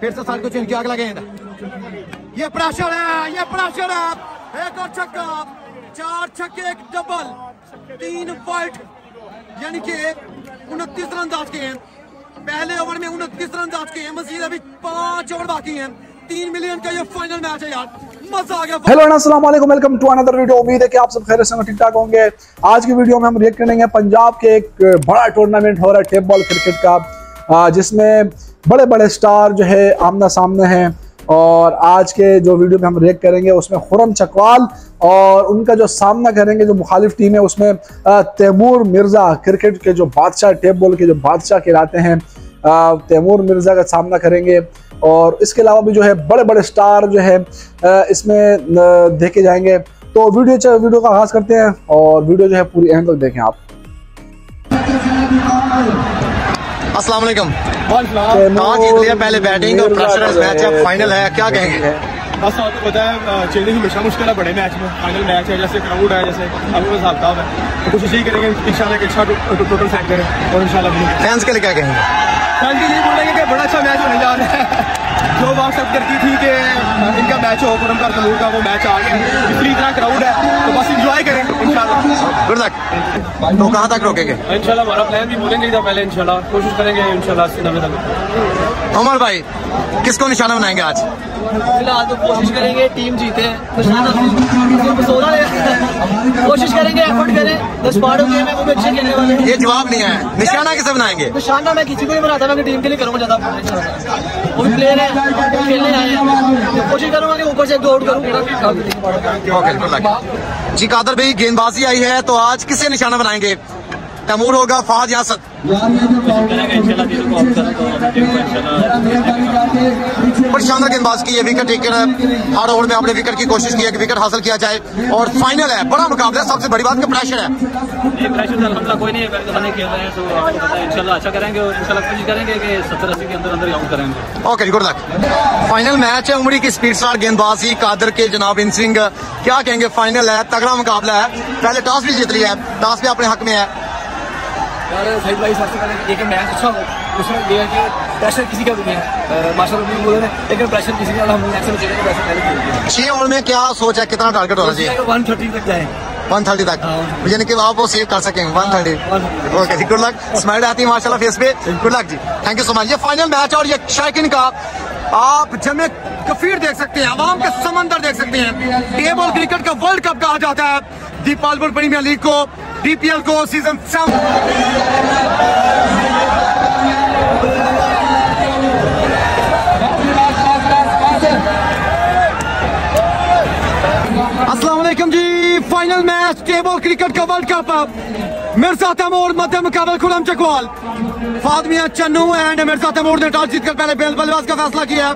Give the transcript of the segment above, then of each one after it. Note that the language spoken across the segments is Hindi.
फिर से साइड को चेंज किया अगला गेंद ये प्रेशर है, ये प्रेशर है। एक और छक्का, चार छक्के, एक डबल तीन पॉइंट यानी कि उनतीस रन आज के हैं। पहले ओवर में उनतीस रन आज के हैं, मजीद अभी पाँच ओवर बाकी हैं। तीन मिलियन का ये फाइनल मैच है यार। हेलो अस्सलाम वालेकुम वेलकम टू अनदर वीडियो उम्मीद है कि आप सब खैर से ठीक ठाक होंगे। आज की वीडियो में हम रिएक्ट करेंगे, पंजाब के एक बड़ा टूर्नामेंट हो रहा है, टेप बॉल क्रिकेट का जिसमें बड़े बड़े स्टार जो है आमना सामने हैं और आज के जो वीडियो में हम रेक करेंगे उसमें खुरम चकवाल और उनका जो सामना करेंगे, जो मुखालिफ टीम है, उसमें तैमूर मिर्ज़ा क्रिकेट के जो बादशाह टेप बॉल के जो बादशाह कहलाते हैं तैमूर मिर्ज़ा का सामना करेंगे और इसके अलावा भी जो है बड़े बड़े स्टार जो है इसमें देखे जाएँगे। तो वीडियो वीडियो का आगाज़ करते हैं और वीडियो जो है पूरी एंड तक देखें आप। अस्सलाम वालेकुम। कहाँ जीत लिया पहले बैटिंग और प्रेशर मैच है फाइनल है क्या कहेंगे? बस आपको पता है चेंजिंग हमेशा मुश्किल है बड़े मैच में। फाइनल मैच है जैसे क्राउड है जैसे अभी हिसाब किताब है तो कुछ यही करेंगे इंशाल्लाह अच्छा टोटल सेट करें और इंशाल्लाह फैंस के लिए क्या कहेंगे? फैंस के लिए बोलेंगे कि बड़ा अच्छा मैच होने जा रहा है। जो बात सब करती थी कि इनका मैच हो पुरम का तनूर का वो मैच आ गया। इसलिए इतना क्राउड है तो बस इंजॉय करें इंशाल्लाह। Good luck. तो कहाँ तक रोकेंगे? इंशाल्लाह हमारा प्लान भी बोलेंगे था पहले इंशाल्लाह। कोशिश करेंगे इंशाल्लाह अस्सी नब्बे तक। उमर भाई किसको निशाना बनाएँगे आज? फ़िलहाल तो कोशिश करेंगे टीम जीते कोशिश करेंगे एफर्ट करें दस पार्ट गेम है वो भी अच्छे खेलने वाले ये जवाब नहीं है। निशाना किसे बनाएँगे? निशाना मैं किसी को नहीं बनाता मैं टीम के लिए करूँगा ज़्यादा। वो भी प्लेयर हैं। कोशिश करूँगा ऊपर से गुड जी, कादर भाई, गेंदबाजी आई है तो आज किसे निशाना बनाएँगे? तैमूर होगा फहद यासत बड़ी शानदार गेंदबाज की है विकेट टेकर हर ओवर में आपने विकेट की कोशिश की है कि विकेट हासिल किया जाए। और फाइनल है बड़ा मुकाबला है सबसे बड़ी बात का प्रेशर है। प्रेशर कोई नहीं है खेल रहे हैं तो इंशाल्लाह अच्छा करेंगे और इंशाल्लाह कोशिश करेंगे कि सत्तर अस्सी के अंदर अंदर आउट करेंगे। Okay good luck final match है उमड़ी की स्पीड स्टार गेंदबाजी कादर के जनाब इन सिंह। क्या कहेंगे फाइनल है तगड़ा मुकाबला है। पहले टॉस भी जीत लिया है टॉस भी अपने हक में है। भाई पहले एक मैच अच्छा हो उसमें ये है कि प्रेशर किसी का भी नहीं है। भी बोले लेकिन प्रेशर किसी का हम चाहिए प्रेशर पहले छह ओवर में क्या सोच है? कितना टारगेट होना चाहिए? वन थर्टी तक जाए। वन थर्टी तक। यानी कि आप वो सेव कर सकें one thirty okay good luck smile आती है माशाल्लाह फेस पे। गुड लक जी। थैंक यू सो मच ये फाइनल मैच और ये शायकिन का आप जमे कफीर देख सकते हैं आवाम के समंदर देख सकते हैं। टेबल क्रिकेट का वर्ल्ड कप कहा जाता है। दीपालपुर प्रीमियर लीग को डीपीएल को सीज़न अस्सलाम जी फाइनल मैच टेबल क्रिकेट का वर्ल्ड कप मिर्ज़ा तैमूर मध्य मुकाबल खुलम चकवाल फादमिया चन्नू एंड मिर्ज़ा तैमूर ने टॉस जीतकर पहले बल्लेबाज का फैसला किया।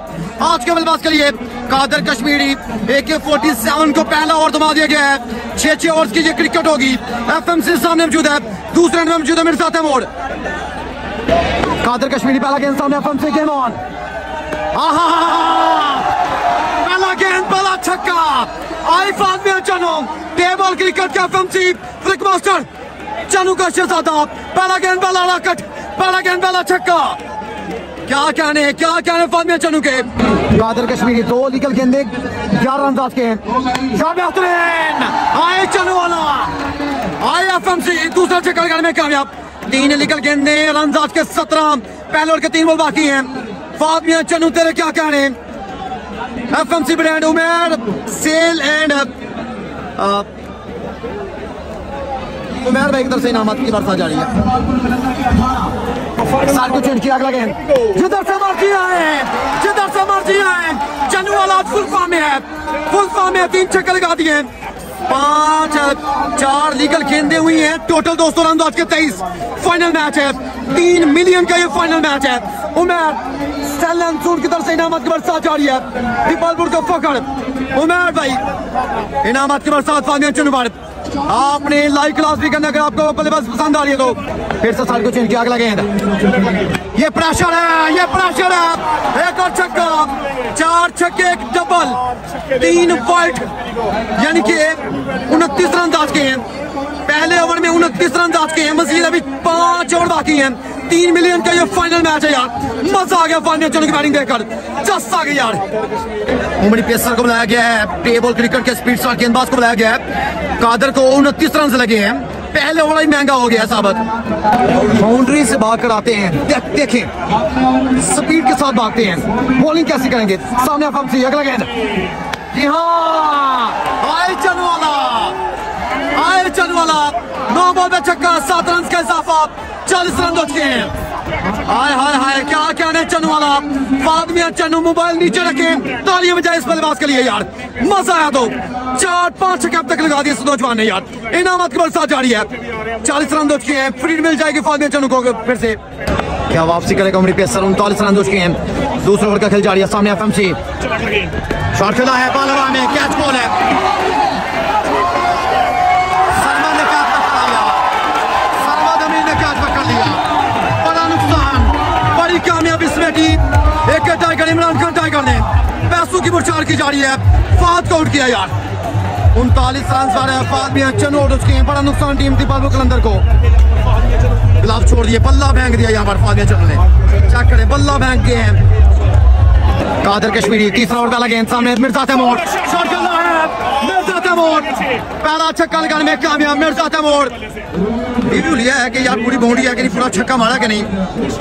आज के बल्लेबाज के लिए कादर कश्मीरी ए के फोर्टी सेवन को पहला ओवर थमा दिया गया है। छह छह ओवर की ये क्रिकेट होगी। एफ़ एम सी सामने मौजूद है। दूसरे में मौजूद है मिर्ज़ा तैमूर कादर कश्मीरी पहला गेंद सामने F M C game on पहला गेंद पहला छक्का आई फादमिया चन्नू टेबल क्रिकेट का F M C flick master Chanu का शहजादा पहला गेंद पहला लाकट पहला गेंद पहला छक्का। क्या कहने क्या कहने फादमिया चनू के कादर कश्मीरी दो लीगल गेंदे ग्यारह अंदाज के बेहतरीन आए चनू वाला आए एफ़ एम सी दूसरा चक्कर लगाने में कामयाब। तीन लीगल गेंदे रन के सत्रह। पहले और के तीन बॉल बाकी हैं। फादमिया चनू तेरे क्या कहने? सी ब्रांड उमेर सेल एंड उमेर भाई की तरफ़ से इनामत की बरसा जारी है साल को चेंज किया अगला गेंद जिधर से मर्ज़ी आए जिधर से मर्ज़ी आए चन्नू वाला फुल फॉर्म में है फुल फॉर्म में तीन चक्कर लगा दिए पाँच, चार लीगल गेंदे हुई हैं। टोटल दोस्तों, रन आज के तेईस। फाइनल मैच है। तीन मिलियन का ये फाइनल मैच है। उमेर सैलन की तरफ़ से इनामत की बरसात जारी है। दीपालपुर का फकड़ उमेर भाई, इनामत की बरसात फानिया चुनवाड़ आपने लाइव क्लास भी करना, अगर आपको बल्लेबाज पसंद आ रही है तो फिर से साल को चेंज किया लगे गेंद ये प्रेशर है, ये प्रेशर है। एक और छक्का, चार छक्के, एक डबल तीन पॉइंट यानी कि उनतीस रन आज के हैं। पहले ओवर में उनतीस रन आज के हैं मजीद अभी पाँच ओवर बाकी हैं। तीन मिलियन का ये फाइनल मैच है यार। मज़ा आ गया फाइनल चलो की बैटिंग देखकर। जस्ट आ गई यार। उमरी पेसर को बुलाया गया है। टेबल क्रिकेट के स्पीड स्टार गेंदबाज को बुलाया गया है। कादर को उनतीस रन लगे हैं। पहले ओवर ही महँगा हो गया साबत। बाउंड्री से भाग कर आते हैं। देख, देखें। स्पीड के साथ भागते हैं। बॉलिंग कैसे करेंगे? सामने अगला गेंद। जी हाँ। वाला आए चलने वाला। नौ बॉल में छक्का, सात रन का इजाफा। चालीस रन हो चुके हैं। हाय हाय हाय, क्या कहने चन्नू वाला? बाद में चन्नू मोबाइल नीचे रखे। तालियाँ बजाए इस बल्लेबाज के लिए यार। मज़ा आया तो। चार, पाँच छक्के अब तक लगा दिए नौजवान ने यार। इनामत की बरसात जारी है। चालीस रन हो चुके हैं। फ्री मिल जाएगी फादमिया चन्नू को फिर से। क्या वापसी करेगा उमरी पेसर उनतालीस रन हो चुके हैं। दूसरे ओवर का खेल जारी है सामने एफ़ एम सी शॉट खेला है बाल हवा में। कैच बॉल है। इस बेटी एक टाइगर इमरान खान टाइगर ने पैसों की बुरचार की जा रही है। फात को आउट किया यार। उनतालीस रन रहे फात भी अच्छे नोट उसके हैं। बड़ा नुकसान टीम थी बाबू कलंदर को। ग्लव छोड़ दिए। बल्ला फेंक दिया यहाँ पर फात चल ने। चेक करें। बल्ला फेंक गए हैं। कादर कश्मीरी, तीसरा ओवर डाला गेंद सामने। मिर्ज़ा तैमूर। शॉट खेलना है। मिर्ज़ा तैमूर। पहला छक्का लगाने में कामयाब। मिर्ज़ा तैमूर। रिव्यू लिया है कि यार पूरी बाउंड्री है कि नहीं पूरा छक्का मारा कि नहीं?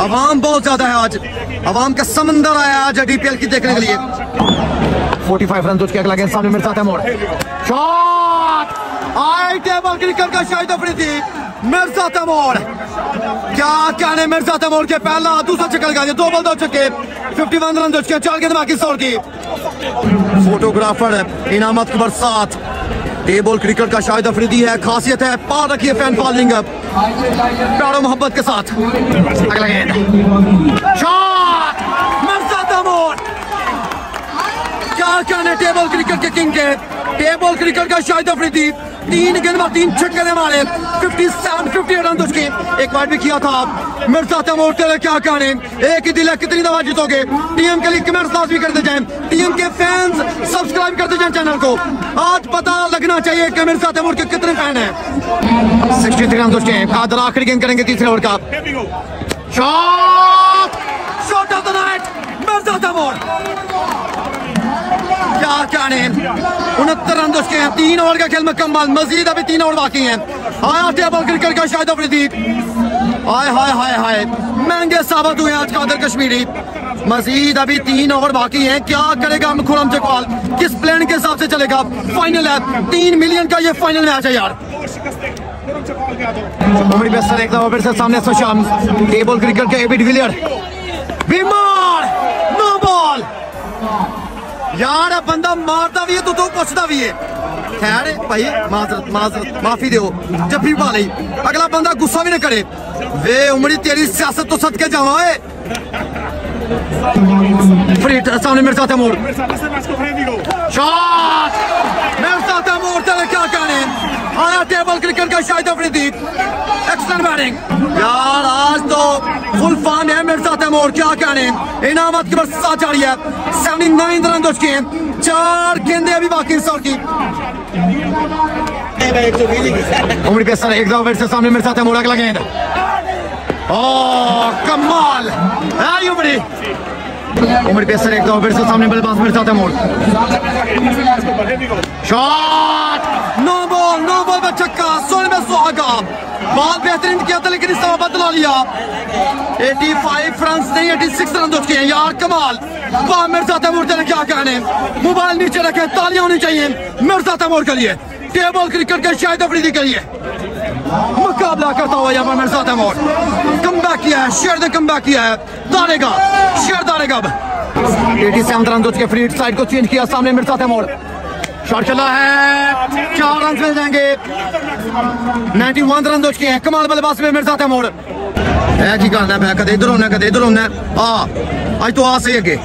अवाम बहुत ज़्यादा है आज। अवाम का समंदर आया आज डीपीएल की देखने के लिए। 45 रन उसके अगला गेंद सामने मिर्ज़ा तैमूर शॉट आई टेबल क्रिकेट का शाहिद अफरीदी मिर्ज़ा तैमूर क्या कहने मिर्ज़ा तैमूर के? पहला दूसरा छक्का लगा दिया दो बॉल दो छक्के। 51 रन दो छक्के चार गेंद बाकी सौ की फोटोग्राफर इनामत की बरसात। टेबल क्रिकेट का शाहिद अफरीदी है, खासियत है पा रखिए फ़ैन फॉलोइंग अप प्यारो मोहब्बत के साथ। क्या कहने टेबल क्रिकेट के किंग के? टेबल क्रिकेट का शायद अफरीदी। तीन गेंद तीन छक्के मारे 57 58 रन उसके। एक बार भी किया था आप। मिर्ज़ा तैमूर, तेरे क्या कहने? एक ही दिल है, कितनी दफ़ा जीतोगे? टीम के लिए कमेंट्स लाजमी करते जाएँ टीम के फैंस सब्सक्राइब करते जाएँ चैनल को। आज पता लगना चाहिए कि मिर्ज़ा तैमूर के कितने फ़ैन हैं। 63 रन उसके कादर आखिरी गेंद करेंगे तीसरे ओवर का। Shot shot of the night Mirza Taimur! क्या कहने उनहत्तर रन उसके हैं। तीन ओवर का खेल मुकम्मल मजीद अभी तीन ओवर बाकी हैं। आया टेबल क्रिकेट का शाहिद अफरीदी हाय हाय हाय हाय। महँगे साबित हुए आज कादर कश्मीरी। मजीद अभी तीन ओवर बाकी हैं। क्या करेगा खुरम चकवाल? किस प्लान के हिसाब से चलेगा? फाइनल है। तीन मिलियन का ये फाइनल मैच है यार। उमरी बेसर एक दफ़ा फिर से सामने सुशाम टेबल क्रिकेट के एबी डिविलियर बीमार यार ਇਹ ਬੰਦਾ ਮਾਰਦਾ ਵੀ ਹੈ ਤੂੰ ਤੋਂ ਪੁੱਛਦਾ ਵੀ ਹੈ ਖੈਰ ਭਾਈ ਮਾਜ਼ਰਤ ਮਾਜ਼ਰਤ ਮਾਫੀ ਦਿਓ ਜੱਫੀ ਪਾ ਲਈ ਅਗਲਾ ਬੰਦਾ ਗੁੱਸਾ ਵੀ ਨਾ ਕਰੇ ਵੇ ਉਮੜੀ ਤੇਰੀ ਸਿਆਸਤ ਤੋਂ ਸਦਕੇ ਜਾਵਾਂ ਓਏ ਫਰੀਟ ਸਾਹਮਣੇ ਮਿਰਜ਼ਾ ਤੈਮੂਰ शॉट मिर्जा तैमूर तेरे क्या कहने आया टेबल क्रिकेट का शाहिद अफरीदी एक्सलेंट बैटिंग यार आज तो फुल है तैमूर क्या कहने इनामत की बरसात जारी है। 79 रन उसके चार गेंदे अभी बाकी सौ की। उमरी पे सर, एक दो ओवर से सामने मेरे मिर्ज़ा तैमूर अगला गेंद। ओ कमाल। है उमरी उमर पेसर एक दो ओवर से सामने बल्लेबाज Mirza Taimur shot no ball no ball पर छक्का सोने में सुहागा बॉल बेहतरीन किया था, लेकिन इस समय बदला लिया। 85 रन नहीं 86 रन उसके हैं यार, कमाल। वाह, मिर्ज़ा तैमूर, तेरे क्या कहने? मोबाइल नीचे रखे, तालियाँ होनी चाहिए। मिर्ज़ा तैमूर के लिए। टेबल क्रिकेट के शाहिद अफरीदी के लिए। मुकाबला करता हुआ यहाँ पर मिर्ज़ा तैमूर। कम बैक किया है, शेर ने कम बैक किया है। दारेगा शेर दारेगा अब। 87 रन उसके फ्री साइड को चेंज किया सामने मिर्ज़ा तैमूर। शॉट चला है। चार रन मिल जाएँगे। 91 रन उसके हैं। कमाल बल्लेबाज में मिर्ज़ा तैमूर है मोड़। है की करना है कदे इधर होना कदे इधर होना आ, आज तो आ सही अगे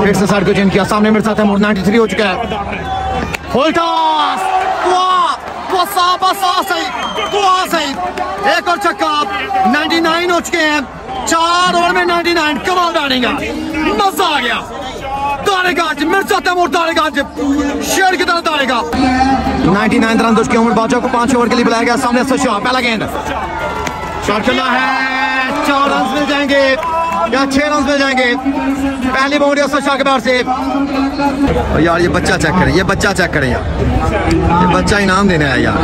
फिर से साइड को चेंज किया सामने मिर्ज़ा तैमूर 93 हो चुका है। Full toss. बस आ सही तो आ सही। एक और छक्का। 99 हो चुके हैं। चार ओवर में 99 कमाल है। मज़ा आ गया। दारेगा आज आज शेर की तरह दारेगा। 99 रन को। पाँच ओवर के लिए बुलाया गया। सामने पहला गेंद। शॉट खेला है। चार रन मिल जाएँगे। या छह रन मिल जाएँगे। पहली बाउंड्री के बाहर से। और यार, ये बच्चा चेक करें। ये बच्चा चेक करें यार। ये बच्चा इनाम देने आया यार।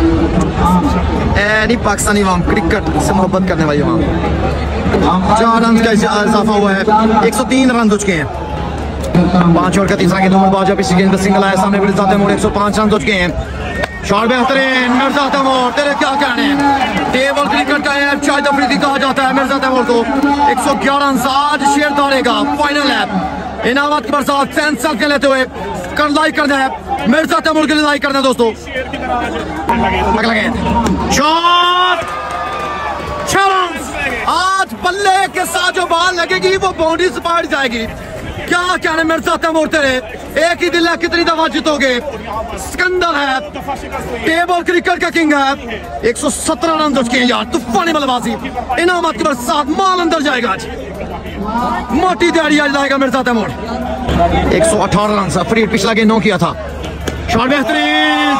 पाकिस्तानी वाम, क्रिकेट से मोहब्बत करने वाली वाम। चार रन का इजाफा हुआ है। 103 रन हो चुके हैं। पाँच ओवर का तीसरा गेंद उमर बाजा पिछली गेंद पे सिंगल आया, सामने बड़े जाते मोड़ 105 रन हो चुके हैं। शॉट बेहतरीन मिर्ज़ा तैमूर तेरे क्या कहने? टेबल क्रिकेट का ऐप शायद अफरीदी कहा जाता है मिर्ज़ा तैमूर को। 111 रन आज शेर धारेगा फाइनल है इनामत के बरसात सेंसर के लेते हुए कर लाइक करना है। मिर्ज़ा तैमूर के लिए लाइक करना है, दोस्तों। अगला गेंद। शॉट! आज बल्ले के साथ जो बॉल लगेगी, वो बाउंड्री से बाहर जाएगी। क्या कहने मिर्ज़ा तैमूर तेरे एक ही दिल है, कितनी दफ़ा जीतोगे? सिकंदर है। टेबल क्रिकेट का किंग है। 117 रन चुके हैं यार, तूफानी बल्लेबाजी। इनामत के साथ माल अंदर जाएगा आज। मोटी दिहाड़ी आज लाएगा मिर्ज़ा तैमूर 118 रन से फ्री, पिछला गेंद नौ किया था। शॉट बेहतरीन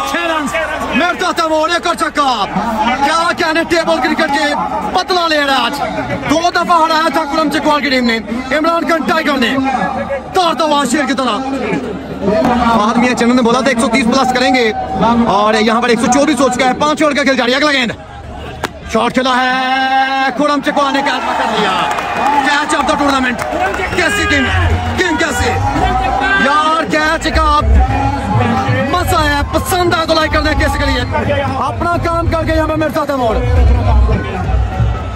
मिर्ज़ा तैमूर एक और छक्का क्या कहने टेबल क्रिकेट के बदला ले रहा आज दो दफ़ा हराया था कुलम चकवाल की टीम ने इमरान खान टाइगर ने तार दवा शेर की तरह फहद मियाँ चंदन ने बोला था 130 प्लस करेंगे और यहाँ पर 124 हो चुका है पाँच ओवर का खेल जारी अगला गेंद शॉट खेला है खुरम चकवाल ने कैच कर लिया कैच ऑफ़ द टूर्नामेंट कैसी किंग किंग कैसे यार कैच का मज़ा है, पसंद है तो लाइक करना कैसे के लिए। अपना काम करके यहाँ पे मिर्ज़ा तैमूर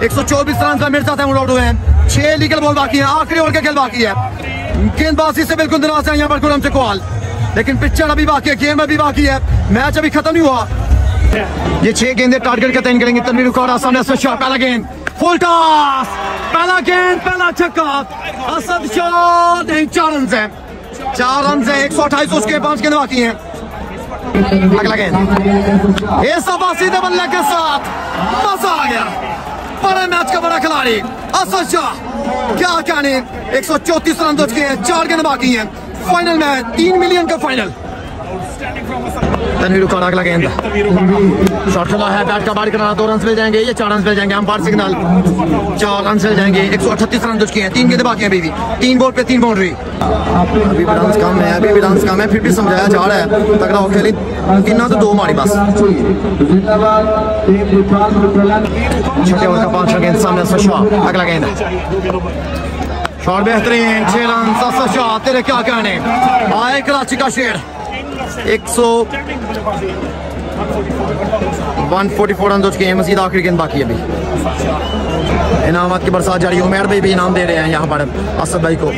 124 रन पे मिर्ज़ा तैमूर आउट हुए हैं। छह लीगल बॉल बाकी है, आखिरी ओवर का खेल बाकी है। गेंदबाजी से बिल्कुल निराश है यहाँ पर खुरम चकवाल लेकिन पिक्चर अभी बाकी है, गेम अभी बाकी है। मैच अभी खत्म नहीं हुआ। ये छह गेंदे टारगेट का तयन करेंगे। तनवीर कौर असद शाह, पहला गेंद। Full toss! पहला गेंद, पहला छक्का। असद शाह, नहीं, चार रन है। चार रन है, एक सौ अट्ठाईस उसके पाँच गेंद बाकी हैं। अगला गेंद बल्ले के साथ मज़ा आ गया। बड़े मैच का बड़ा खिलाड़ी असद शाह। क्या कहने? एक सौ चौतीस रन दर्ज चुके हैं चार गेंद बाकी हैं। फाइनल में तीन मिलियन का फाइनल तनवीर का अगला गेंद शॉट खेला है बैट का बाहर करना दो रन मिल जाएँगे, ये चार रन मिल जाएँगे अंपायर सिग्नल चार रन मिल जाएँगे, एक सौ अठतीस रन चुके हैं, तीन गेंदे बाकी हैं अभी भी तीन बॉल पे तीन बाउंड्री अभी डांस कम है, अभी डांस कम है, फिर भी समझाया जा रहा है, तगड़ा हो खेली, इन्ना तो दो मारी बस। छठे ओवर का पांचवा गेंद सामने सशवा अगला गेंद। शॉट बेहतरीन, छह रन सशवा तेरे क्या कहने? आए कराची का शेर। एक सौ वन फोर्टी फोर रन हो चुके हैं मजीद आखिरी गेंद बाकी है अभी इनामत की बरसात जारी उमेर भाई भी इनाम दे रहे हैं यहाँ पर असद भाई को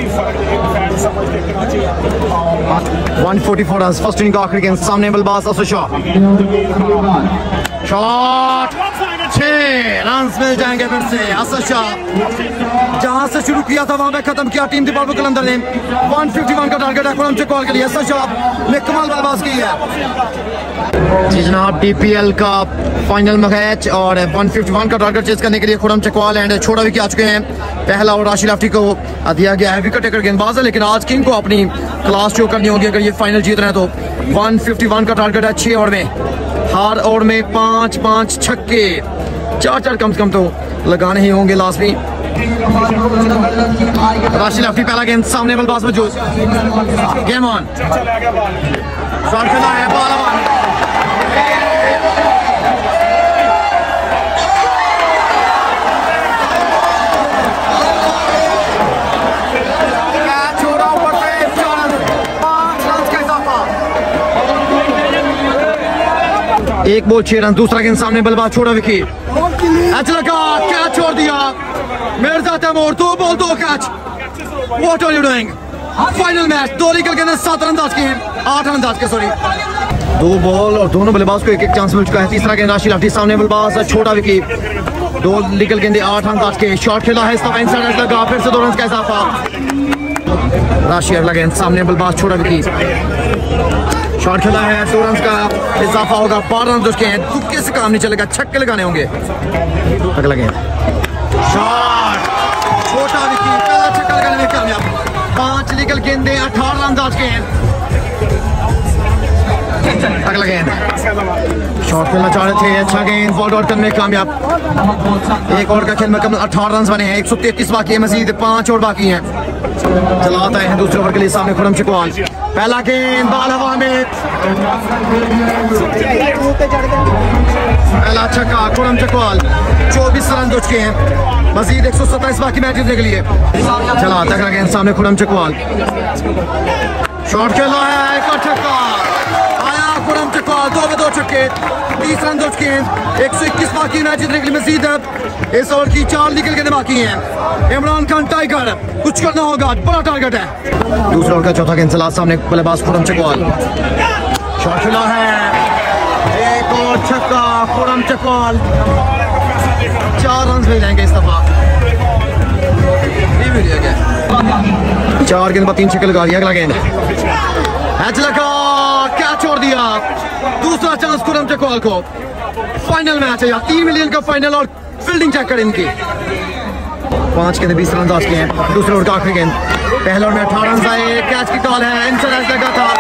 144 रन फ़र्स्ट इनिंग का आखिरी गेंद सामने बलबाज असद शाह शॉट छह रन मिल जाएँगे फिर से असद शाह जहाँ से शुरू किया था, वहाँ पे खत्म किया टीम दीपाल कलंदर ने। 151 का टारगेट है कुलम चकवाल के लिए शाह ने कमाल बल्लेबाज की है। जी जनाब डीपीएल का फाइनल मैच और 151 का टारगेट चेज करने के लिए खुरम चकवाल एंड छोड़ा विकेट आ चुके हैं। पहला और राशिद लाफ्टी को दिया गया है विकेट टेकर गेंदबाज है, लेकिन आज किंग को अपनी क्लास शो करनी होगी अगर ये फाइनल जीत रहे हैं तो। 151 का टारगेट है छह ओवर में। हर ओवर में पाँच पाँच छक्के। चार चार कम से कम तो लगाने ही होंगे लास्ट में। राशिद लाफ्टी पहला गेंद सामने बल्लेबाज मौजूद। गेम ऑन शॉट खेला है बालावान एक बॉल छह रन, दूसरा गेंद सामने बल्लेबाज छोड़ा विकेट। कैच लगा क्या छोड़ दिया? मिर्ज़ा तैमूर दो बॉल दो catch what are you doing final match दो निकल के सात रन दाज के आठ रन दाज के सॉरी दो बॉल और दोनों बल्लेबाज को एक एक चांस मिल चुका है तीसरा गेंद राशिद लाठी सामने बल्लेबाज छोटा विकेट दो निकल गेंदे आठ रन दाज के शॉट खेला है इसका इनसाइड लगा फिर से दो रन का इजाफा राशिद अगला गेंद सामने बल्लेबाज छोटा विकेट शॉट खेला है दो रन का इजाफा होगा बारह रन उसके हैं तुक्के से काम नहीं चलेगा छक्के लगाने होंगे अगला गेंद शॉट खेलना चाह रहे थे अच्छा गेंद बॉल आउट करने कामयाब। एक ओवर का खेल में कम अठारह रन बने हैं, एक सौ तैतीस बाकी है, मजीद पाँच और बाकी हैं। चलाता है दूसरे ओवर के लिए सामने खुरम चकवाल। पहला गेंद, बाल हवा में। पहला छक्का खुरम चकवाल। चौबीस रन दो चुके हैं। मजीद एक सौ सत्ताईस बाकी मैच जीतने के लिए। चला तगड़ा गेंद सामने खुरम चकवाल। शॉट खेला है, एक और छक्का। आया खुरम चकवाल, दो में दो छक्के। तीस रन दो चुके हैं। एक सौ इक्कीस बाकी मैच जीतने के लिए मजीद है इस ओवर की चार निकल के बाकी हैं। इमरान खान टाइगर, कुछ करना होगा, बड़ा टारगेट है। दूसरा ओवर का चौथा गेंद चला सामने बल्लेबाज खुरम चकवाल। शॉट खेला है। खुरम चकवाल चार रन भी लेंगे इस दफ़ा। चार गेंद बाद तीन छक्के लगा दिया अगला गेंद। हैच लगा, क्या छोड़ दिया? दूसरा चांस खुरम चकवाल को। फाइनल मैच है यार, तीन मिलियन का फाइनल और फील्डिंग चेक करें इनकी। पाँच गेंद बीस रन के हैं, दूसरे ओवर का आखिरी गेंद। पहले ओवर में अठारह रन आए कैच की कॉल है इंश्योरेंस लगा था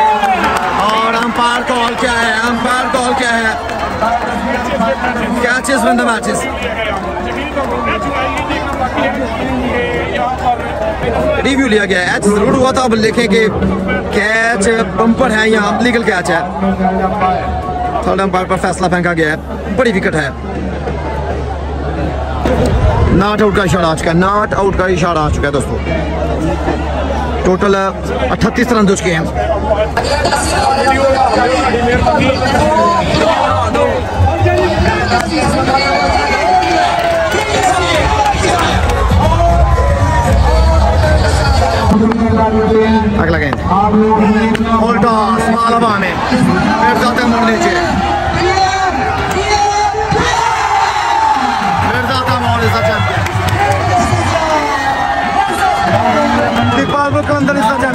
अंपायर कॉल क्या है? अंपायर कॉल क्या है? Catches win the matches review लिया गया एच ज़रूर हुआ था, अब लिखे कि कैच बम्पर है यहाँ लीगल कैच है। थर्ड अंपायर पर फैसला फेंका गया है। बड़ी विकेट है। नॉट आउट का इशारा आ चुका है नॉट आउट का इशारा आ चुका है दोस्तों। टोटल अट्ठतीस रन हो चुके हैं। अगला गेंद। फुल टॉस बॉल हवा में नीचे दीपाल